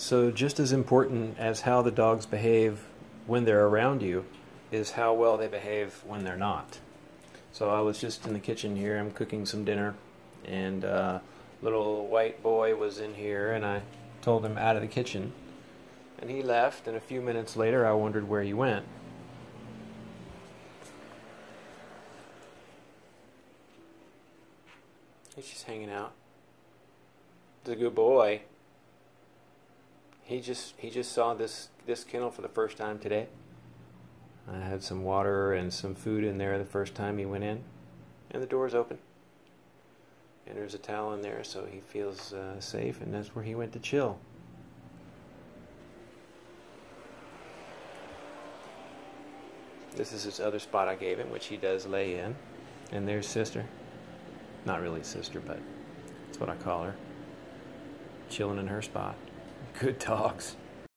So, just as important as how the dogs behave when they're around you is how well they behave when they're not. So, I was just in the kitchen here, I'm cooking some dinner, and uh, little white boy was in here, and I told him out of the kitchen. And he left, and a few minutes later, I wondered where he went. He's just hanging out. He's a good boy. He just he just saw this this kennel for the first time today. I had some water and some food in there the first time he went in, and the door's open. And there's a towel in there, so he feels uh, safe, and that's where he went to chill. This is his other spot I gave him, which he does lay in. And there's sister. Not really sister, but that's what I call her. Chilling in her spot. Good dogs.